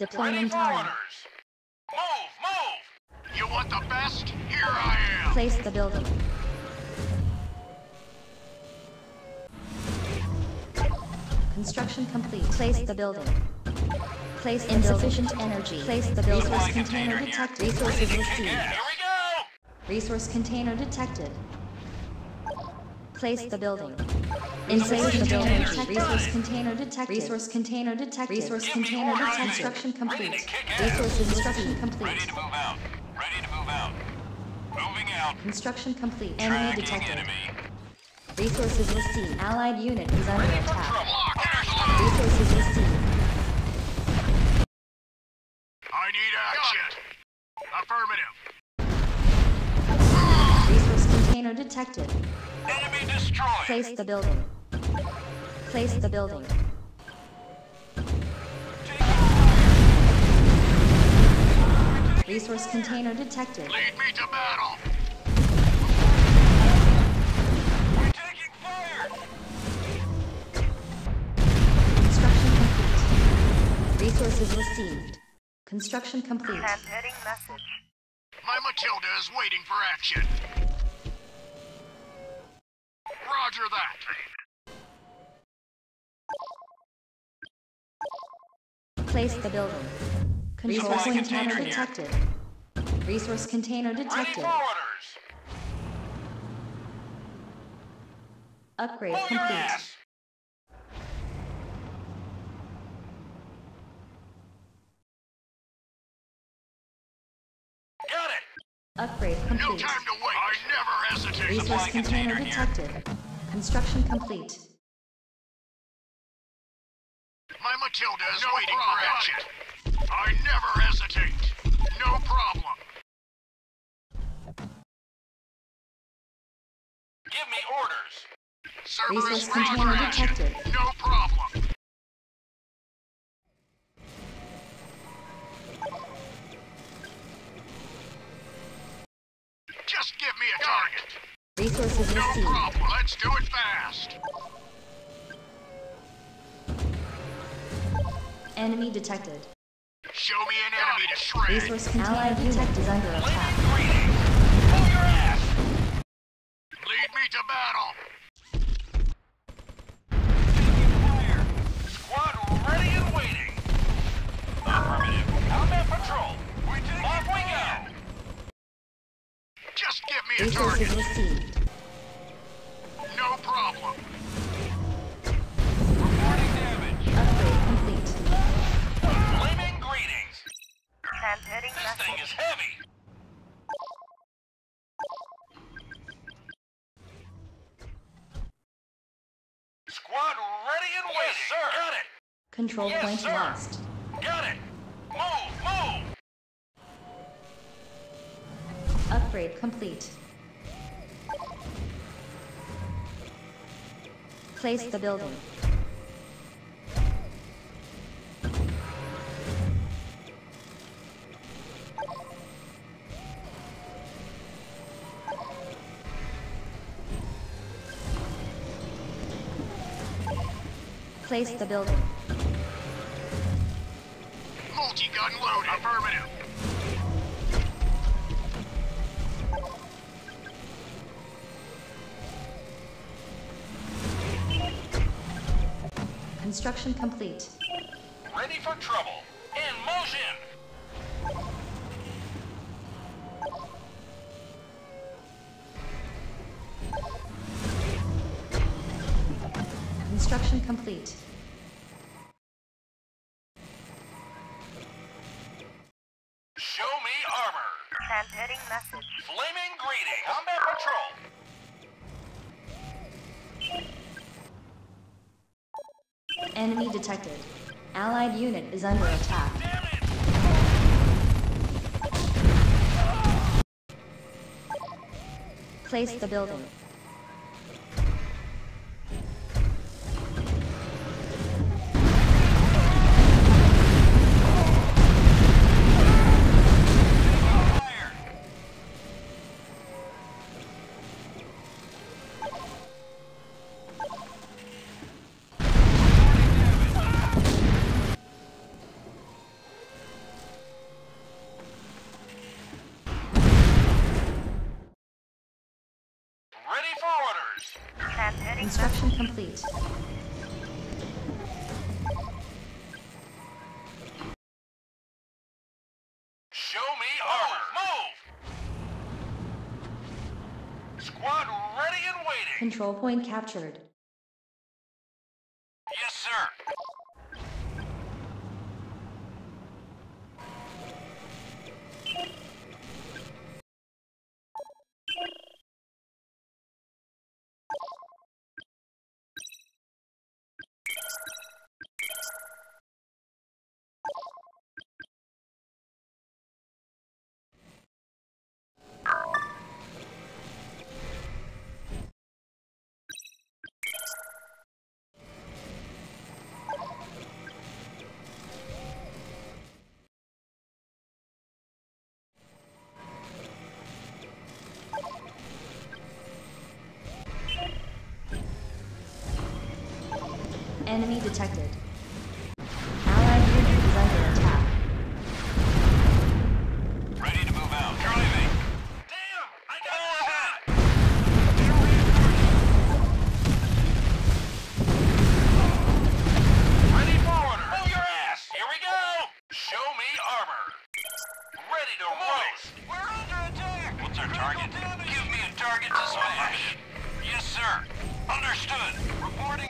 Deployment time. Move, move! You want the best? Here I am! Place the building. Construction complete. Place the building. Place insufficient energy. Place the building. Resource container detected. Resources received. Here we go! Resource container detected. Place the building. Insufficient container energy. detected. Resource container detected. Resource container detected. Resource container detected. Construction complete. kick ass. Resources construction Ready complete. to move out. Ready to move out. Moving out. Construction complete. Enemy detected. enemy. Resources received. Allied unit is under Ready attack. Resources received. I need action. Affirmative. Resource container detected. Enemy destroyed. Place the building. Place the building. Resource container detected. Lead me to battle. We're taking fire. Construction complete. Resources received. Construction complete. Transmitting message. My Matilda is waiting for action. Roger that. Place the building. Control Resource container container here. detected. Resource container detected. Upgrade Pull complete. ass. Got it. Upgrade No complete. time to wait. I never hesitate. Resource Supply container container detected. Construction complete. My Matilda is waiting for action. I never hesitate. No problem. Give me orders. Cerberus Resource ready container detected. No problem. Just give me a target. Resources No received. problem. Let's do it fast. Enemy detected. Show me an enemy to shred. Resource container unit is under attack. Pull your ass. Lead me to battle. Fire. Squad ready and waiting. Affirmative. Combat patrol. We take Off we go. Just give me a target. received. Ready and waiting. Yes, sir. Got it. Control Yes, point sir. lost. Got it. Move, move. Upgrade complete. Place the building. Place the building. Multi-gun loaded. Affirmative. Construction complete. Ready for trouble. Unit is under attack. Place the building. complete. Show me armor! Move! Squad ready and waiting! Control point captured. Enemy detected. Allied unit is under attack. Ready to move out. Driving. Damn! I got shot! Ready for order. Your ass. Here we go. Show me armor. Ready to roast. We're under attack. What's our target? Give me a target to smash. Yes, sir. Understood. Reporting damage. Squad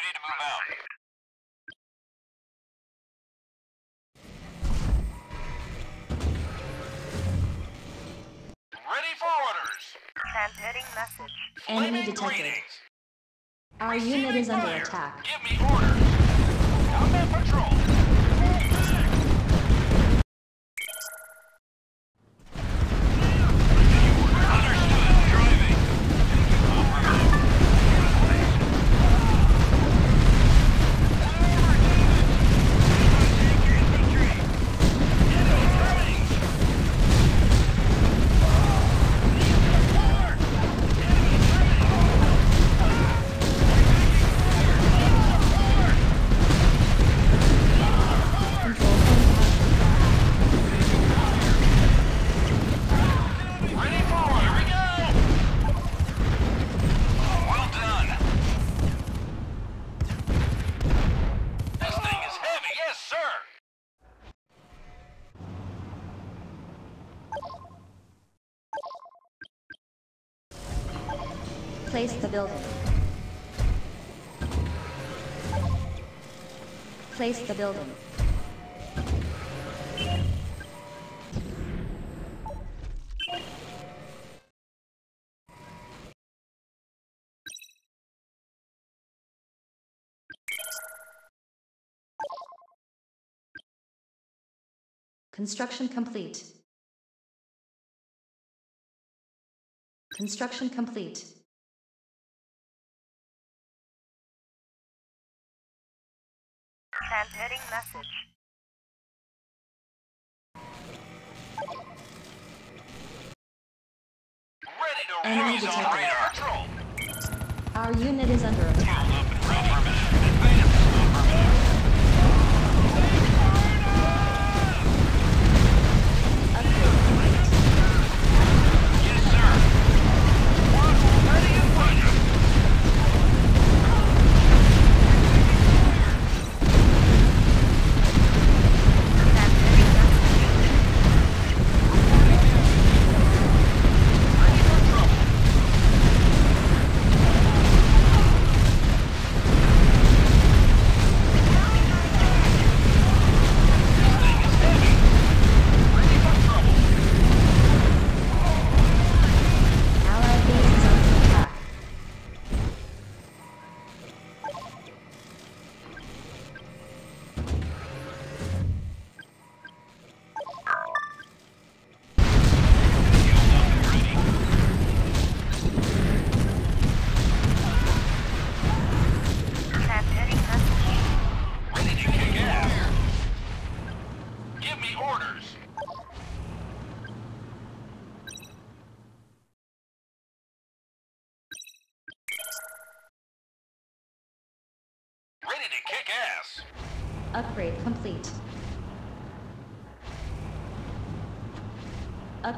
Ready to move out. Ready for orders. Transmitting message. Enemy detected. Our unit is under attack. Give me orders. Combat patrol. Place the building. Place the building. Construction complete. Construction complete. Transmitting message. Ready to Enemy detected. Our unit is under attack.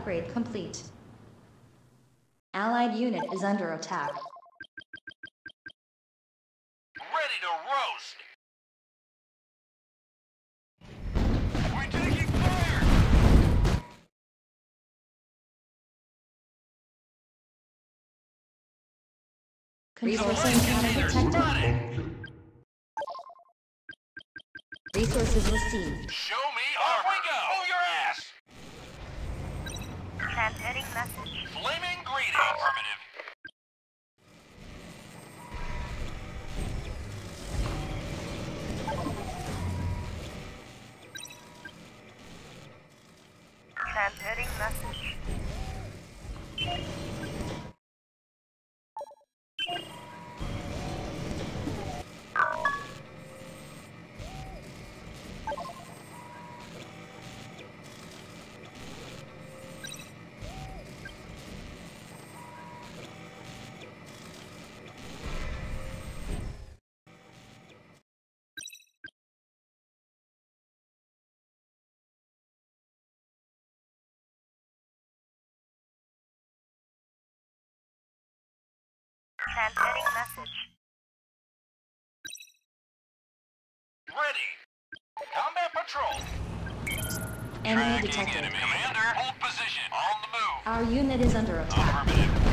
upgrade complete. Allied unit is under attack. Ready to roast! Resources protected. Resources received. Show me our Transmitting message. Blaming greedy. Affirmative. Transmitting message. Transmitting message. Ready. Combat patrol. Enemy detected. Commander, hold position. On the move. Our unit is under attack. Affirmative.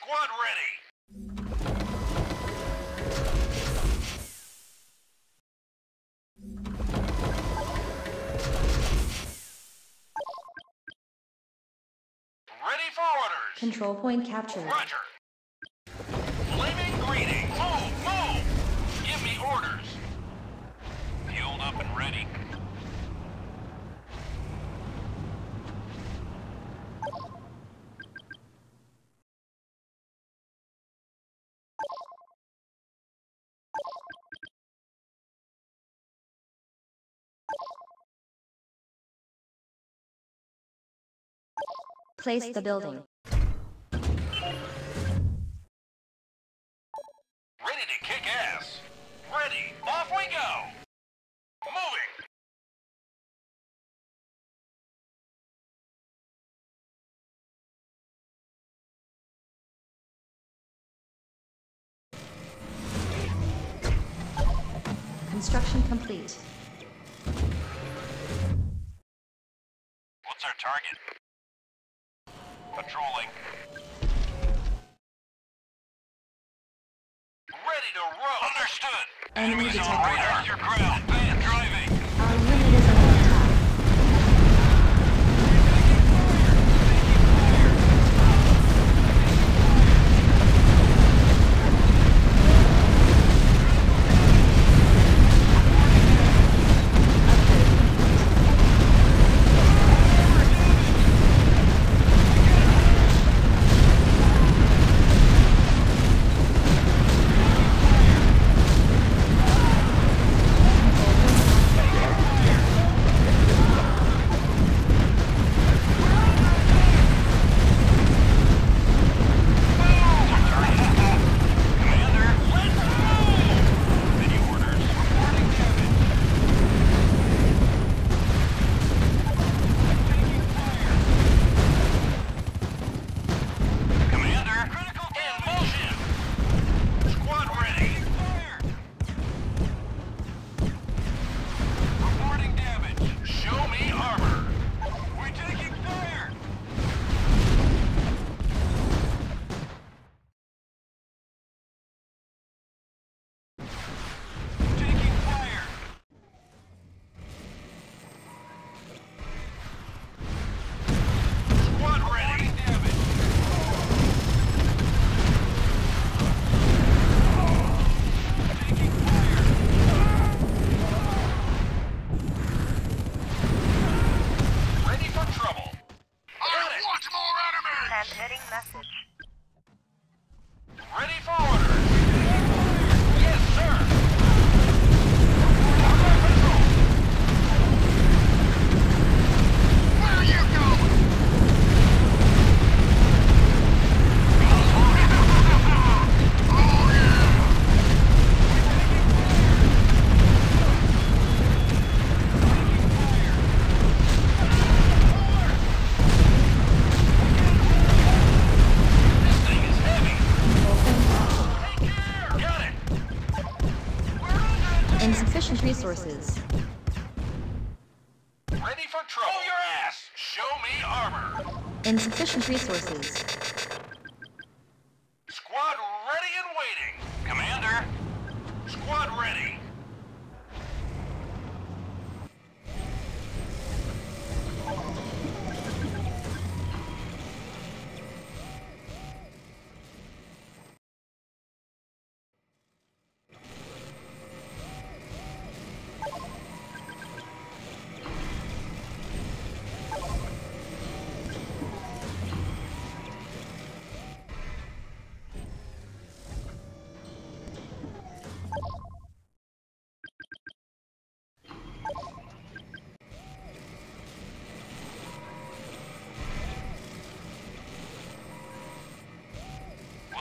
Squad ready. Ready for orders. Control point captured. Roger. Flaming greeting. Move, move. Give me orders. Fueled up and ready. Place the building. Ready to kick ass. Ready. Off we go. Moving. Construction complete. What's our target? Patrolling. Ready to roll. Understood. Enemy Enemies on detected. radar. Your ground. Van. Resources. Ready for trouble. Show your ass. Show me armor. Insufficient resources.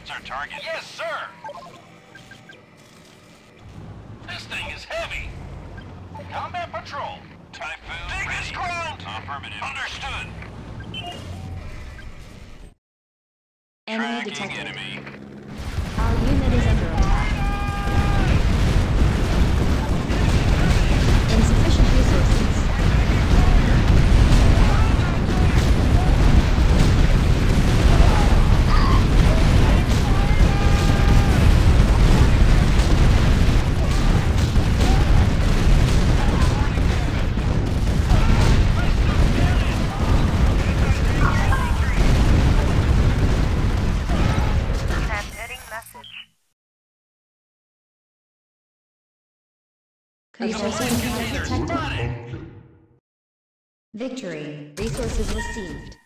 What's our target? Yes, sir. This thing is heavy. Combat patrol. Typhoon Take this ground. Affirmative. Understood. Enemy Tracking detected. enemy. Resource container detected. Victory. Resources received.